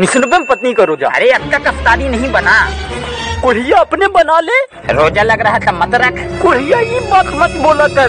निसनबे पत्नी का रोजा। अरे अब तक अफ्तारी नहीं बना। कुढ़िया अपने बना ले। रोजा लग रहा था मत रख। कुढ़िया ये मत मत बोला कर।